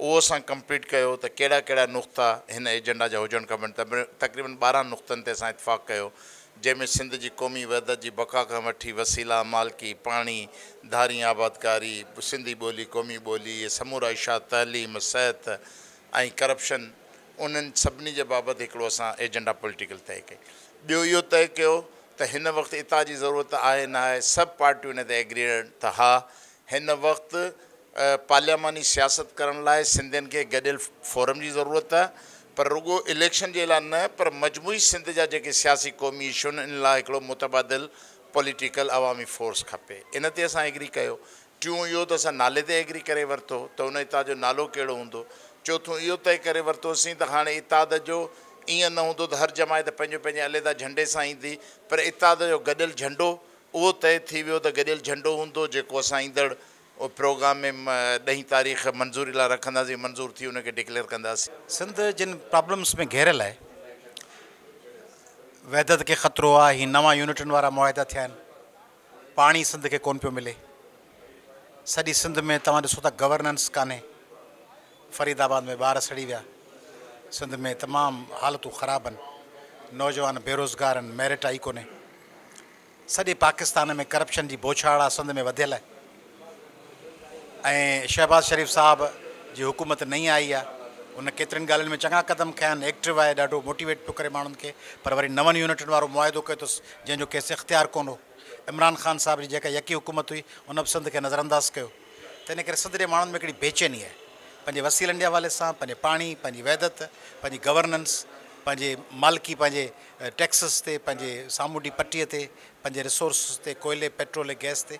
उहो असां कंप्लीट कयो त कहिड़ा कहिड़ा नुक़्ता हिन एजेंडा जा हुजणु खपनि त तक़रीबन ॿारहं नुक़्तनि ते असां इतफ़ाक़ु कयो जंहिंमें सिंध जी क़ौमी वध जी बका खां वठी वसीला मालकी पाणी धारी आबादकारी सिंधी ॿोली क़ौमी ॿोली समूरा इशा तइलीम सिहत ऐं करप्शन उन्हनि सभिनी जे बाबति हिकिड़ो असां एजेंडा पॉलिटिकल तय कई ॿियो इहो तय कयो त हिन वक़्तु इतां जी ज़रूरत आहे न आहे सभु पार्टियूं हिन ते एग्री त हा हिन वक़्तु पार्लियामानी सियासत करण लाइ सिंधियुनि खे गॾियल फोरम जी ज़रूरत आहे पर रुगो इलेक्शन जे लाइ न पर मजमूई सिंध जा जेके सियासी क़ौमी इशू आहिनि इन लाइ हिकिड़ो मुतबादिल पॉलिटिकल अवामी फोर्स खपे इन ते असां एग्री कयो टियों इहो त असां नाले ते एग्री करे वरितो त उन इताद जो नालो कहिड़ो हूंदो चोथों इहो तय करे वरितोसीं त हाणे इताद जो ईअं न हूंदो त हर जमायत ते पंहिंजे अलहदा झंडे सां ईंदी पर इताद जो गॾियल झंडो उहो तय थी वियो त गॾियलु झंडो हूंदो जेको असां ईंदड़ु और प्रोग्राम में ॾहीं तारीख़ मंज़ूरी लाइ रखंदासीं मंज़ूर थी उनखे डिक्लेयर कंदासीं सिंध जिन प्रॉब्लम्स में घेरल है वहदत के ख़तरो आहे हीअ नवां यूनिटनि वारा मुआइदा थिया आहिनि सिंध के को मिले सारी सिंध में तव्हां ॾिसो गवर्नेंस कान्हे फरीदाबाद में बार सड़ी वह सिंध में तमाम हालतू खराब आहिनि नौजवान बेरोज़गार मेरिट आई को सजे पाकिस्तान में करप्शन की बोछाड़ आहे सिंध में वधियल आहे ऐं शहबाज़ शरीफ़ साहब जी हुकूमत नई आई आहे उन केतिरनि गाल में चंगा क़दम खया एक्टिव आहे ॾाढो मोटिवेट पे करे माण्हुनि खे पर वरी नवनि यूनिटनि वारो मुआइदो कयो अथसि इख़्तियार कोन हो इमरान ख़ान साहिब जी जेका यकी हुकूमत हुई उन बि सिंध खे नज़रअंदाज़ कयो त इन सिंध जे माण्हुनि में बेचैनी है पंहिंजे वसीलनि जे हवाले सां पंहिंजे पाणी पंहिंजी वहदत गवर्नेंस पंहिंजे मालिकी पंहिंजे टैक्सिस ते पंहिंजे सामूंडी पटीअ ते पंहिंजे रिसोर्सिस ते कोयले पेट्रोल गैस से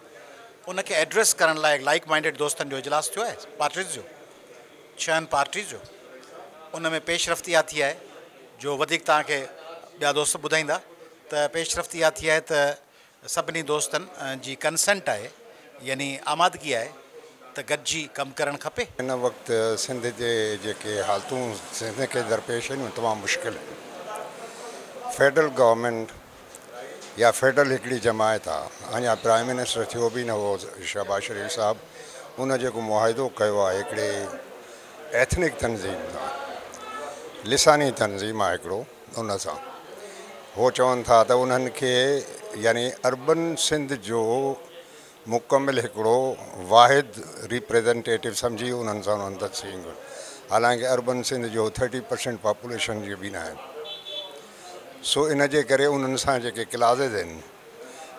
उनखे एड्रेस करण लाइ लाइक माइंडेड दोस्तनि इजलास थियो पार्टीज़ जो छहनि पार्टीज़ जो उनमें में पेशरफ़्ती इहा थी आहे जो तक तव्हांखे ॿिया दोस्त ॿुधाईंदा त पेशरफ़्ती इहा थी है सभी दोस्त जी कंसेंट है यानी आमादगी आहे त गॾिजी कमु करणु खपे हिन वक़्तु सिंध जे जेके सिंध खे दरपेश आहिनि मुश्किल फेडरल गवर्नमेंट या फेडरल हिकिड़ी जमायत आहे अञा प्राइम मिनिस्टर थियो बि न हुओ शहबाज शरीफ़ साहिबु उन जेको मुआदो कयो आहे हिकिड़े एथनिक तनज़ीम सां लिसानी तनज़ीम आहे हिकिड़ो उनसां उहे चवनि था त उन्हनि खे यानी अर्बन सिंध जो मुकमिल हिकिड़ो वाहिद रिप्रेजेंटेटिव सम्झी उन्हनि सां उन्हनि तस्सी हालांकि अर्बन सिंध जो थर्टी परसेंट पॉपुलेशन जी बि न आहे सो इन जे करे उन्हनि सां जेके क्लासिस आहिनि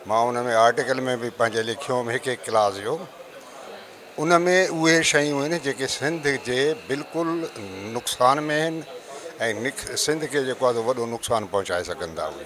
मां उन में आर्टिकल में बि पंहिंजे लिखियो हुयुमि हिकु हिकु क्लास जो उन में उहे शयूं आहिनि जेके सिंध जे बिल्कुलु नुक़सान में आहिनि ऐं सिंध खे जेको आहे वॾो नुक़सानु पहुचाए सघंदा उहे